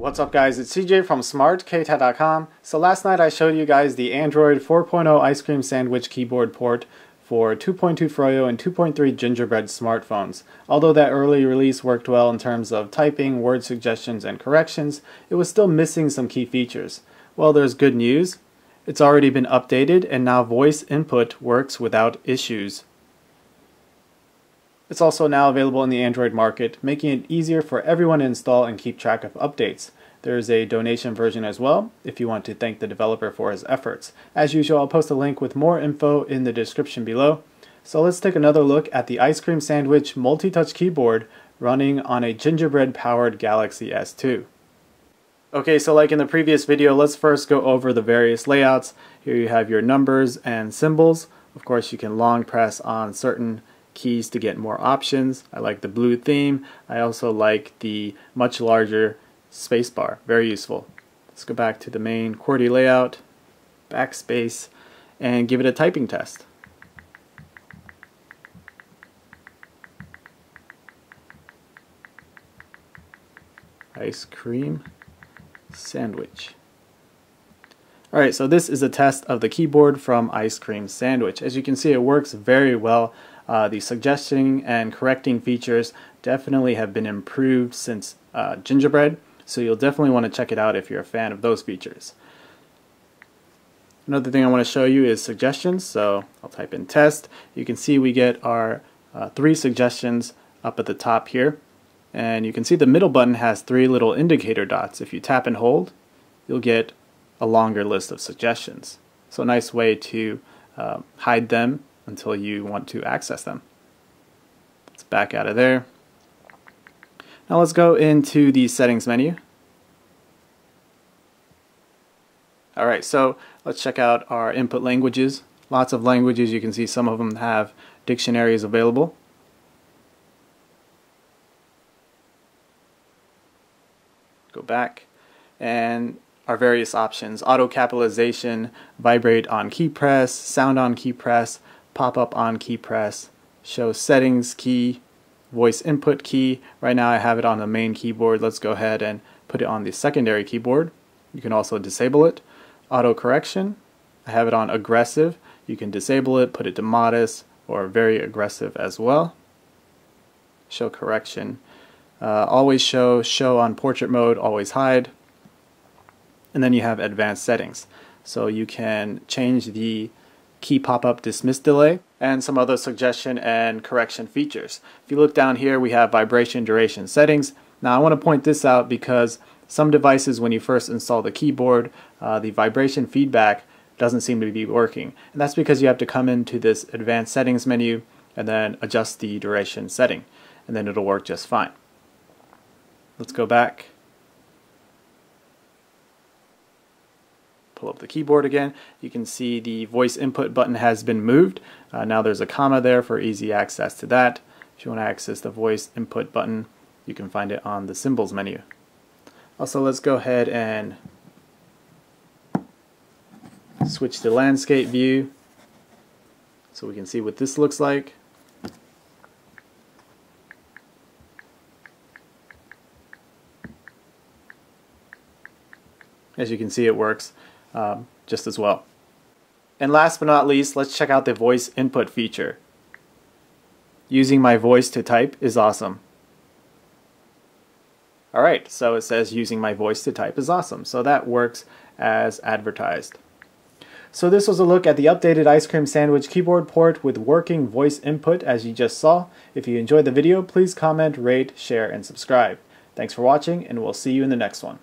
What's up guys, it's CJ from smartkeitai.com. So last night I showed you guys the Android 4.0 ice cream sandwich keyboard port for 2.2 Froyo and 2.3 Gingerbread smartphones. Although that early release worked well in terms of typing, word suggestions, and corrections, it was still missing some key features. Well, there's good news. It's already been updated and now voice input works without issues. It's also now available in the Android market, making it easier for everyone to install and keep track of updates. There is a donation version as well, if you want to thank the developer for his efforts. As usual, I'll post a link with more info in the description below. So let's take another look at the Ice Cream Sandwich multi-touch keyboard running on a gingerbread-powered Galaxy S2. Okay, so like in the previous video, let's first go over the various layouts. Here you have your numbers and symbols. Of course, you can long press on certain keys to get more options. I like the blue theme. I also like the much larger spacebar. Very useful. Let's go back to the main QWERTY layout, backspace, and give it a typing test. Ice cream sandwich. Alright, so this is a test of the keyboard from Ice Cream Sandwich. As you can see, it works very well. Uh, the suggesting and correcting features definitely have been improved since uh, Gingerbread, so you'll definitely want to check it out if you're a fan of those features. Another thing I want to show you is suggestions, so I'll type in test. You can see we get our uh, three suggestions up at the top here, and you can see the middle button has three little indicator dots. If you tap and hold, you'll get a longer list of suggestions. So a nice way to uh, hide them until you want to access them. Let's back out of there. Now let's go into the settings menu. Alright, so let's check out our input languages. Lots of languages, you can see some of them have dictionaries available. Go back and our various options. Auto capitalization, vibrate on key press, sound on key press, pop up on key press, show settings key, voice input key. Right now I have it on the main keyboard. Let's go ahead and put it on the secondary keyboard. You can also disable it. Auto correction, I have it on aggressive. You can disable it, put it to modest or very aggressive as well. Show correction. Uh, always show, show on portrait mode, always hide. And then you have advanced settings. So you can change the key pop-up dismiss delay, and some other suggestion and correction features. If you look down here, we have vibration duration settings. Now I want to point this out because some devices, when you first install the keyboard, uh, the vibration feedback doesn't seem to be working. And that's because you have to come into this advanced settings menu and then adjust the duration setting, and then it'll work just fine. Let's go back pull up the keyboard again, you can see the voice input button has been moved. Uh, now there's a comma there for easy access to that. If you want to access the voice input button, you can find it on the symbols menu. Also, let's go ahead and switch to landscape view so we can see what this looks like. As you can see, it works um, just as well. And last but not least, let's check out the voice input feature. Using my voice to type is awesome. Alright, so it says using my voice to type is awesome. So that works as advertised. So this was a look at the updated ice cream sandwich keyboard port with working voice input as you just saw. If you enjoyed the video, please comment, rate, share, and subscribe. Thanks for watching, and we'll see you in the next one.